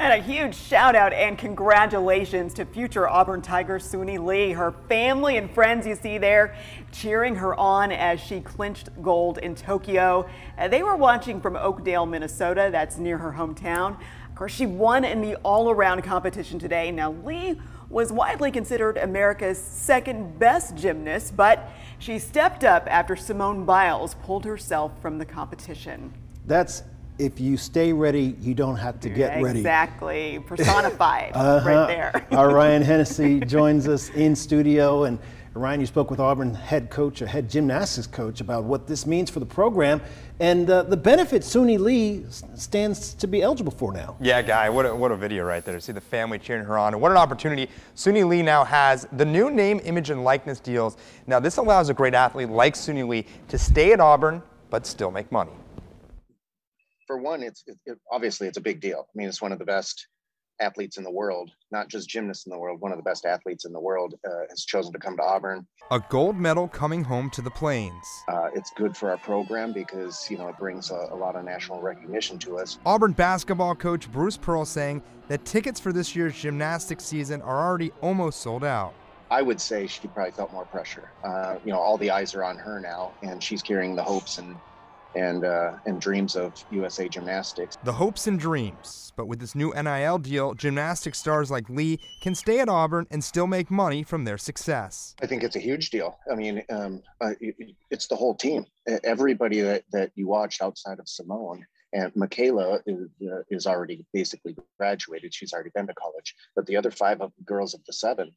And a huge shout out and congratulations to future Auburn Tiger Suni Lee. Her family and friends you see there cheering her on as she clinched gold in Tokyo. Uh, they were watching from Oakdale, Minnesota. That's near her hometown. Of course, she won in the all around competition today. Now, Lee was widely considered America's second best gymnast, but she stepped up after Simone Biles pulled herself from the competition. That's if you stay ready, you don't have to get exactly. ready. Exactly, personified uh -huh. right there. Our Ryan Hennessy joins us in studio. And Ryan, you spoke with Auburn head coach, a head gymnastics coach, about what this means for the program and uh, the benefit Suni Lee stands to be eligible for now. Yeah, Guy, what a, what a video right there. See the family cheering her on. And what an opportunity. Suni Lee now has the new name, image, and likeness deals. Now, this allows a great athlete like Suni Lee to stay at Auburn, but still make money for one, it's it, it, obviously it's a big deal. I mean, it's one of the best athletes in the world, not just gymnasts in the world. One of the best athletes in the world uh, has chosen to come to Auburn. A gold medal coming home to the Plains. Uh, it's good for our program because you know it brings a, a, lot of national recognition to us. Auburn basketball coach Bruce Pearl saying that tickets for this year's gymnastics season are already almost sold out. I would say she probably felt more pressure. Uh, you know, all the eyes are on her now, and she's carrying the hopes and and uh, and dreams of USA Gymnastics. The hopes and dreams, but with this new NIL deal, gymnastics stars like Lee can stay at Auburn and still make money from their success. I think it's a huge deal. I mean, um, uh, it's the whole team. Everybody that, that you watched outside of Simone and MyKayla is, uh, is already basically graduated. She's already been to college. But the other five of girls of the seven,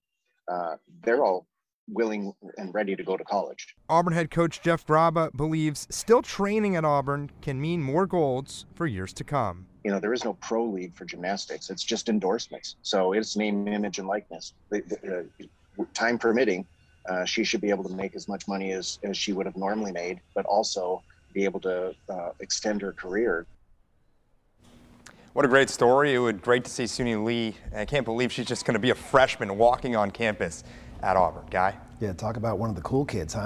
uh, they're all willing and ready to go to college. Auburn head coach Jeff Graba believes still training at Auburn can mean more golds for years to come. You know, there is no pro league for gymnastics. It's just endorsements. So it's name, image, and likeness. The, the, uh, time permitting, uh, she should be able to make as much money as, as she would have normally made, but also be able to uh, extend her career. What a great story. It was great to see Suni Lee. I can't believe she's just going to be a freshman walking on campus at Auburn. Guy? Yeah, talk about one of the cool kids, huh?